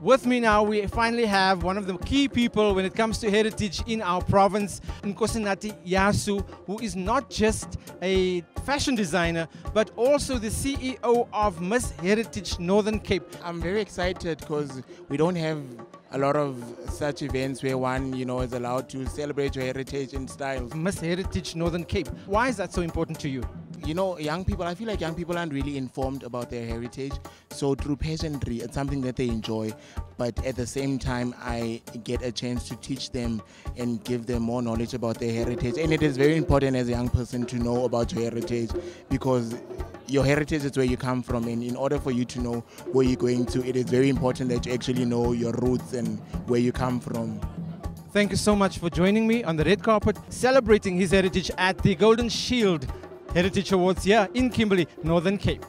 With me now, we finally have one of the key people when it comes to heritage in our province, Nkosinati Yasu, who is not just a fashion designer, but also the CEO of Miss Heritage Northern Cape. I'm very excited because we don't have a lot of such events where one, you know, is allowed to celebrate your heritage in style. Miss Heritage Northern Cape. Why is that so important to you? You know, young people, I feel like young people aren't really informed about their heritage. So through pageantry, it's something that they enjoy. But at the same time, I get a chance to teach them and give them more knowledge about their heritage. And it is very important as a young person to know about your heritage because your heritage is where you come from and in order for you to know where you're going to it is very important that you actually know your roots and where you come from Thank you so much for joining me on the red carpet celebrating his heritage at the Golden Shield Heritage Awards here in Kimberley, Northern Cape.